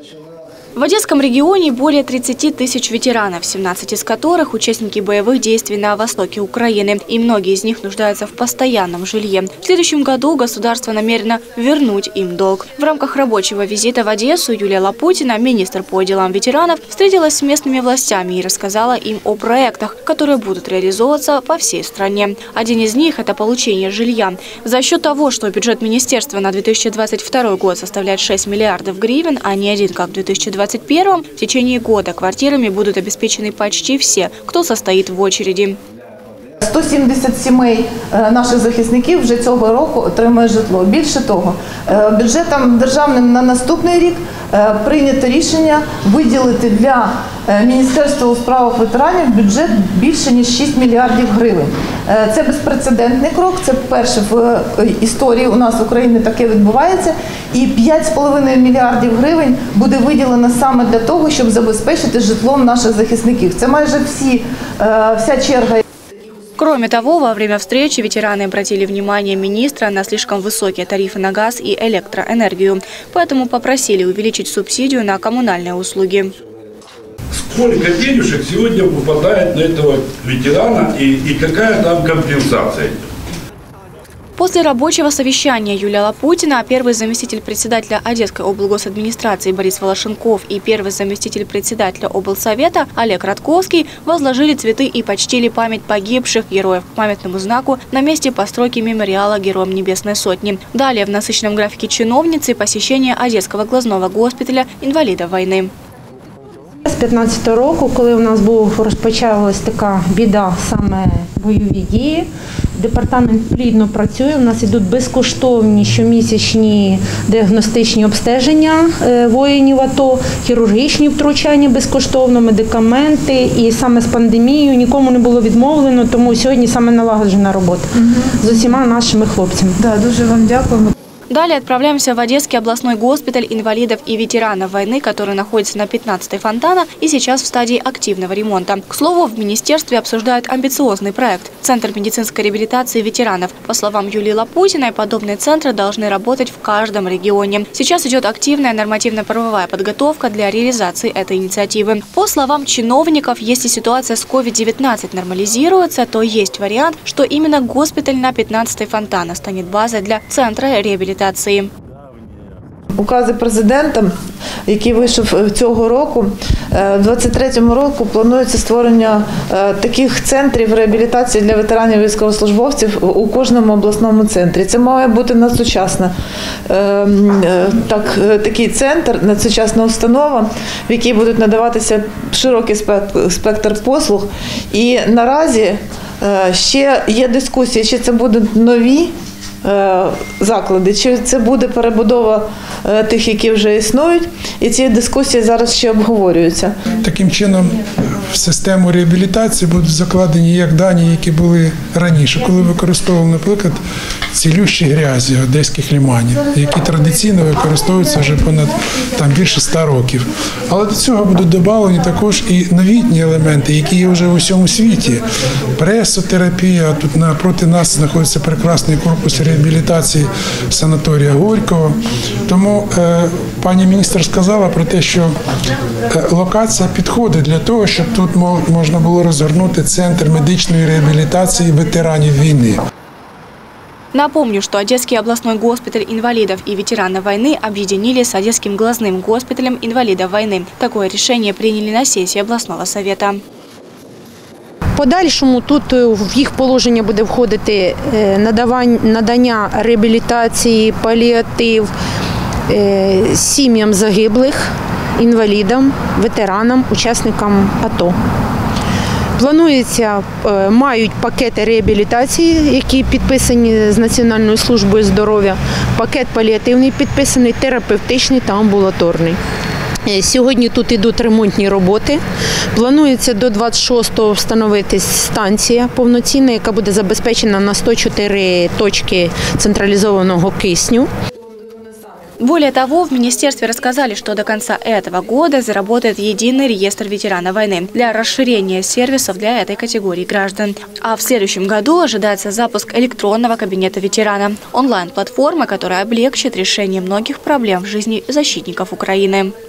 international В Одесском регионе более 30 тысяч ветеранов, 17 из которых – участники боевых действий на востоке Украины. И многие из них нуждаются в постоянном жилье. В следующем году государство намерено вернуть им долг. В рамках рабочего визита в Одессу Юлия Лапутина, министр по делам ветеранов, встретилась с местными властями и рассказала им о проектах, которые будут реализовываться по всей стране. Один из них – это получение жилья. За счет того, что бюджет министерства на 2022 год составляет 6 миллиардов гривен, а не один, как в 2020 2021 в течение года квартирами будут обеспечены почти все, кто состоит в очереди. 170 сімей е, наших захисників вже цього року отримує житло. Більше того, е, бюджетом державним на наступний рік е, прийнято рішення виділити для Міністерства у справах ветеранів бюджет більше ніж 6 мільярдів гривень. Це безпрецедентний крок. Це перше в історії у нас в Україні таке відбувається. І 5,5 мільярдів гривень буде виділено саме для того, щоб забезпечити житлом наших захисників. Це майже всі вся черга. Кроме того, во время встречи ветераны обратили внимание министра на слишком высокие тарифы на газ и электроэнергию, поэтому попросили увеличить субсидию на коммунальные услуги. Сколько денежек сегодня выпадает на этого ветерана и, и какая там компенсация? После рабочего совещания Юлия Лапутина, первый заместитель председателя Одесской облгосадминистрации Борис Волошенков и первый заместитель председателя облсовета Олег Радковский возложили цветы и почтили память погибших героев к памятному знаку на месте постройки мемориала Героям Небесной Сотни. Далее в насыщенном графике чиновницы посещение Одесского глазного госпиталя инвалидов войны. З 15 року, коли у нас був розпочалась така біда, саме бойові дії, Департамент плідно працює. У нас ідуть безкоштовні щомісячні діагностичні обстеження е, воїнів АТО, хірургічні втручання безкоштовно, медикаменти. І саме з пандемією нікому не було відмовлено, тому сьогодні саме налагоджена робота угу. з усіма нашими хлопцями. Да, дуже вам дякуємо. Далее отправляемся в Одесский областной госпиталь инвалидов и ветеранов войны, который находится на 15-й фонтана и сейчас в стадии активного ремонта. К слову, в министерстве обсуждают амбициозный проект – Центр медицинской реабилитации ветеранов. По словам Юлии Лапутиной, подобные центры должны работать в каждом регионе. Сейчас идет активная нормативно-правовая подготовка для реализации этой инициативы. По словам чиновников, если ситуация с COVID-19 нормализируется, то есть вариант, что именно госпиталь на 15-й фонтана станет базой для Центра реабилитации реабілітації. Укази президента, який вийшов цього року, е, в 23-му року планується створення е, таких центрів реабілітації для ветеранів військовослужбовців у кожному обласному центрі. Це має бути надсучасна е, так, такий центр, надсучасна установа, в якій будуть надаватися широкий спектр послуг. І наразі ще є дискусії, чи це будуть нові. Е, заклади, чи це буде перебудова е, тих, які вже існують, і ці дискусії зараз ще обговорюються. Таким чином, в систему реабілітації будуть закладені як дані, які були раніше, коли використовували, наприклад, цілющі грязі одеських ліманів, які традиційно використовуються вже понад там більше ста років. Але до цього будуть додавлені також і новітні елементи, які є вже в усьому світі. Пресотерапія тут напроти нас знаходиться прекрасний корпус реабілітації санаторія Горького. Тому е, пані міністр сказала про те, що е, локація підходить для того, щоб тут можна було розгорнути центр медичної реабілітації ветеранів війни. Напомню, что Одесский областной госпиталь инвалидов и ветеранов войны объединили с Одесским глазным госпиталем инвалидов войны. Такое решение приняли на сессии областного совета. Подальшому тут е, в їх положення буде входити е, надання реабілітації, паліатив е, сім'ям загиблих, інвалідам, ветеранам, учасникам АТО. Планується, мають пакети реабілітації, які підписані з Національною службою здоров'я. Пакет паліативний підписаний, терапевтичний та амбулаторний. Е, сьогодні тут йдуть ремонтні роботи. Планується до 26-го встановити станція повноцінна, яка буде забезпечена на 104 точки централізованого кисню. Более того, в министерстве рассказали, что до конца этого года заработает единый реестр ветеранов войны для расширения сервисов для этой категории граждан. А в следующем году ожидается запуск электронного кабинета ветерана – онлайн-платформы, которая облегчит решение многих проблем в жизни защитников Украины. керівництво